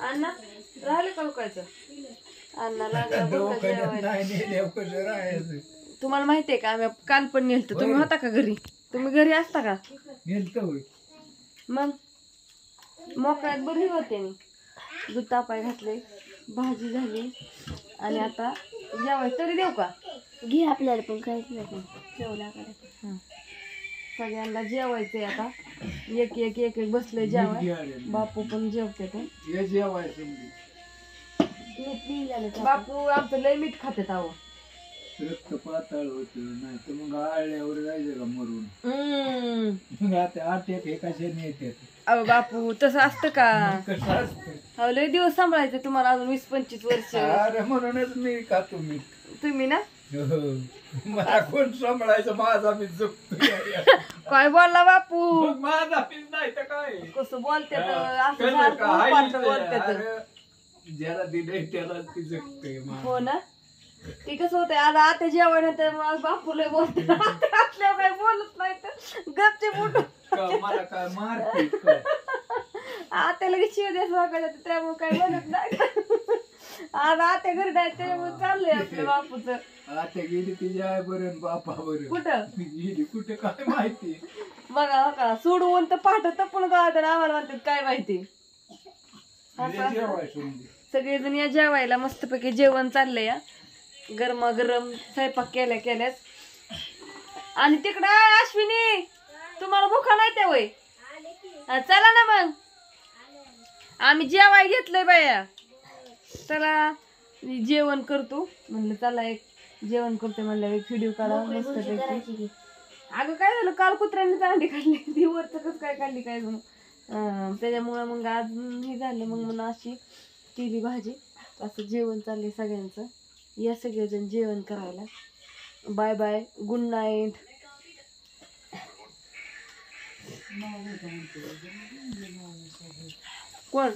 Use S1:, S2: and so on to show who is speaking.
S1: अण्णा राहिलं का उकायचं अण्णा लागला
S2: राहायचं
S1: तुम्हाला माहितीये का आम्ही काल पण नेलतो. तुम्ही होता का घरी? तुम्ही घरी असता का? मग? मोकळ्यात बरी होते मी. दूध तापाय घातले भाजी झाली आणि आता जेवायचं. तरी देऊ का?
S3: घे आपल्याला पण काहीच नाही जेवला
S1: हं. सगळ्यांना जेवायचंय आता. एक एक एक एक बसले जेवाय. बापू पण जेवते ते.
S2: हे जेवायचं.
S1: बापू आमचं लय मीठ खाते आहो
S2: रक्त पातळ होत नाही तर मग आळल्यावर जायचं का मरून. मग आता अटॅक हे कशाने येतात
S1: अहो बापू तसं असतं का?
S2: कसं असतं?
S1: अहो लय दिवस सांभाळायचं तुम्हाला अजून वीस पंचवीस वर्ष.
S2: अरे म्हणूनच मी खातो मी
S1: तुम्ही ना.
S2: मला कोण सांभाळायचं? माझा मी चुकतो
S1: काय बोलला बापू?
S2: मग माझा मी नाही तर काय?
S1: कसं बोलते तर
S2: हा,
S1: असं
S2: कळलं
S1: सारखं
S2: का? हाय
S1: उपाट
S2: इथं.
S1: बोलते तर.
S2: अरे, ज्याला दिलंय त्याला ती जगतोय
S1: हो ना? ते कसं होतंय? आता आता जेवण तर मग बापू लय बोलते. असल्यावर काही बोलत नाही तर गपचे मोठ
S2: मला काय मारते काय
S1: आता लगेच शिव वागायचं त्यामुळे काही म्हणत नाही. आता आता घरी नाही त्यामुळे चाललंय आपलं बापूच.
S2: आता गेली तिच्या आई बरं बापा बरं
S1: कुठं
S2: गेली कुठं काय माहिती?
S1: बघा हो का? सोडवून तर पाठ तपून गावात आम्हाला म्हणतात काय माहिती?
S2: जेवायचं म्हणजे.
S1: सगळेजण या जेवायला मस्तपैकी जेवण चाललंय या गरमागरम स्वयंपाक केल्या केल्याच. आणि तिकडं अश्विनी तुम्हाला भुका नाही त्या वय? चला ना मग. आम्ही जेवाय घेतलंय बाया. चला जेवण करतो. म्हणलं चला एक जेवण करतो म्हणलं एक व्हिडिओ काढा मस्त अगं काय झालं? काल कुत्र्याने चांदी काढली. दिवस कसं काय काढली काय त्याच्यामुळं मग आज हे झालं. मग म्हणून अशी केली भाजी. असं जेवण चाललंय सगळ्यांचं. या सगळेजण जेवण करायला. बाय बाय गुड नाईट कोण?